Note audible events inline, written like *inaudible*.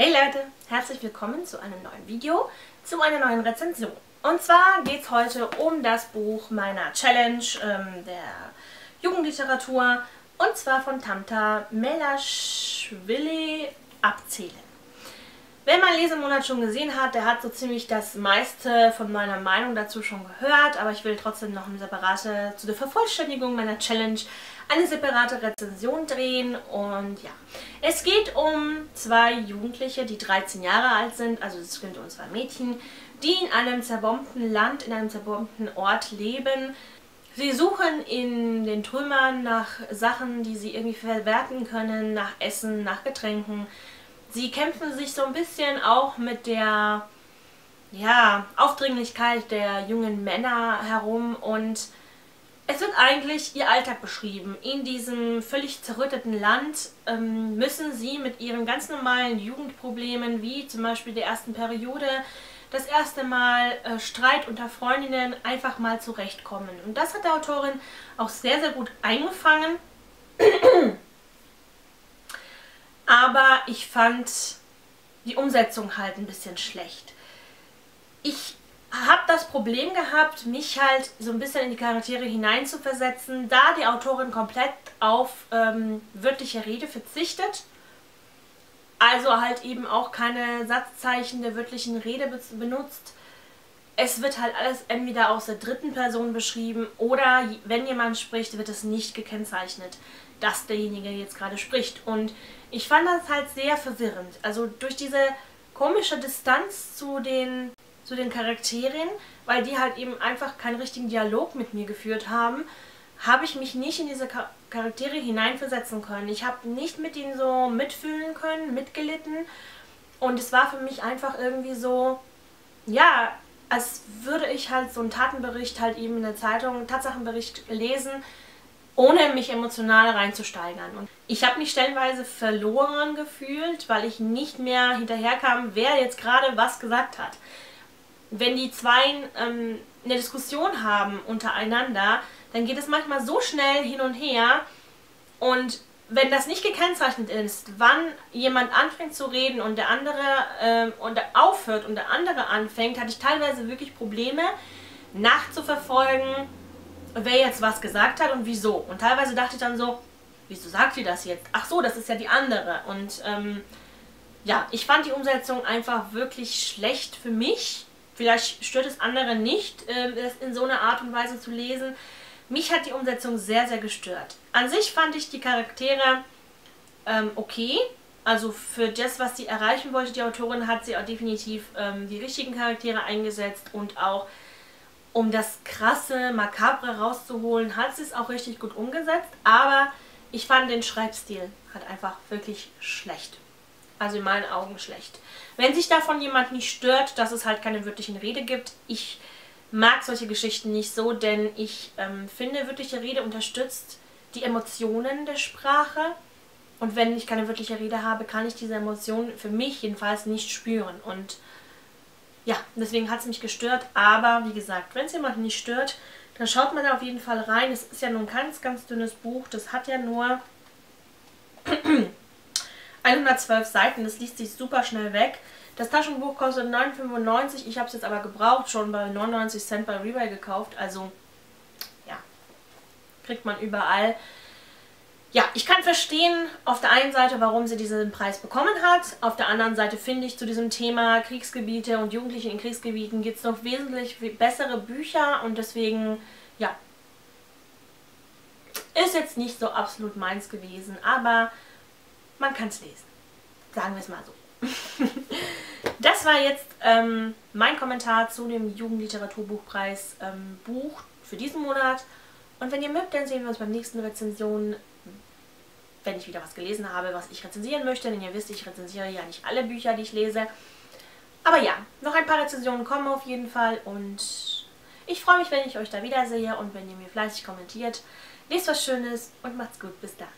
Hey Leute, herzlich willkommen zu einem neuen Video, zu einer neuen Rezension. Und zwar geht es heute um das Buch meiner Challenge ähm, der Jugendliteratur und zwar von Tamta Melaschwili Abzählen. Wer meinen Lesemonat schon gesehen hat, der hat so ziemlich das meiste von meiner Meinung dazu schon gehört, aber ich will trotzdem noch eine separate, zu der Vervollständigung meiner Challenge, eine separate Rezension drehen und ja. Es geht um zwei Jugendliche, die 13 Jahre alt sind, also es sind um zwei Mädchen, die in einem zerbombten Land, in einem zerbombten Ort leben. Sie suchen in den Trümmern nach Sachen, die sie irgendwie verwerten können, nach Essen, nach Getränken. Sie kämpfen sich so ein bisschen auch mit der ja, Aufdringlichkeit der jungen Männer herum und es wird eigentlich ihr Alltag beschrieben. In diesem völlig zerrütteten Land ähm, müssen sie mit ihren ganz normalen Jugendproblemen, wie zum Beispiel der ersten Periode, das erste Mal äh, Streit unter Freundinnen, einfach mal zurechtkommen. Und das hat der Autorin auch sehr, sehr gut eingefangen. Aber ich fand die Umsetzung halt ein bisschen schlecht. Ich habe das Problem gehabt, mich halt so ein bisschen in die Charaktere hineinzuversetzen, da die Autorin komplett auf ähm, wörtliche Rede verzichtet. Also halt eben auch keine Satzzeichen der wörtlichen Rede benutzt. Es wird halt alles entweder aus der dritten Person beschrieben oder wenn jemand spricht, wird es nicht gekennzeichnet, dass derjenige jetzt gerade spricht. Und ich fand das halt sehr verwirrend. Also durch diese komische Distanz zu den zu den Charakteren, weil die halt eben einfach keinen richtigen Dialog mit mir geführt haben, habe ich mich nicht in diese Charaktere hineinversetzen können. Ich habe nicht mit ihnen so mitfühlen können, mitgelitten. Und es war für mich einfach irgendwie so, ja, als würde ich halt so einen Tatenbericht halt eben in der Zeitung, einen Tatsachenbericht lesen, ohne mich emotional reinzusteigern. Und ich habe mich stellenweise verloren gefühlt, weil ich nicht mehr hinterherkam, wer jetzt gerade was gesagt hat wenn die zwei ähm, eine Diskussion haben untereinander, dann geht es manchmal so schnell hin und her und wenn das nicht gekennzeichnet ist, wann jemand anfängt zu reden und der andere äh, und aufhört und der andere anfängt, hatte ich teilweise wirklich Probleme nachzuverfolgen, wer jetzt was gesagt hat und wieso. Und teilweise dachte ich dann so, wieso sagt sie das jetzt? Ach so, das ist ja die andere. Und ähm, ja, ich fand die Umsetzung einfach wirklich schlecht für mich. Vielleicht stört es andere nicht, äh, das in so einer Art und Weise zu lesen. Mich hat die Umsetzung sehr, sehr gestört. An sich fand ich die Charaktere ähm, okay. Also für das, was sie erreichen wollte, die Autorin hat sie auch definitiv ähm, die richtigen Charaktere eingesetzt und auch um das krasse, makabre rauszuholen, hat sie es auch richtig gut umgesetzt. Aber ich fand den Schreibstil halt einfach wirklich schlecht. Also in meinen Augen schlecht. Wenn sich davon jemand nicht stört, dass es halt keine wörtlichen Rede gibt, ich mag solche Geschichten nicht so, denn ich ähm, finde, wörtliche Rede unterstützt die Emotionen der Sprache. Und wenn ich keine wirkliche Rede habe, kann ich diese Emotionen für mich jedenfalls nicht spüren. Und ja, deswegen hat es mich gestört. Aber wie gesagt, wenn es jemanden nicht stört, dann schaut man da auf jeden Fall rein. Es ist ja nur ein ganz, ganz dünnes Buch. Das hat ja nur *clears throat* 112 Seiten, das liest sich super schnell weg. Das Taschenbuch kostet 9,95. Ich habe es jetzt aber gebraucht, schon bei 99 Cent bei Rebuy gekauft. Also, ja, kriegt man überall. Ja, ich kann verstehen auf der einen Seite, warum sie diesen Preis bekommen hat. Auf der anderen Seite finde ich zu diesem Thema Kriegsgebiete und Jugendliche in Kriegsgebieten gibt es noch wesentlich bessere Bücher und deswegen, ja, ist jetzt nicht so absolut meins gewesen, aber man kann es lesen. Sagen wir es mal so. *laughs* das war jetzt ähm, mein Kommentar zu dem Jugendliteraturbuchpreis ähm, Buch für diesen Monat. Und wenn ihr mögt, dann sehen wir uns beim nächsten Rezension, wenn ich wieder was gelesen habe, was ich rezensieren möchte. Denn ihr wisst, ich rezensiere ja nicht alle Bücher, die ich lese. Aber ja, noch ein paar Rezensionen kommen auf jeden Fall und ich freue mich, wenn ich euch da wiedersehe und wenn ihr mir fleißig kommentiert. Lest was Schönes und macht's gut. Bis dann.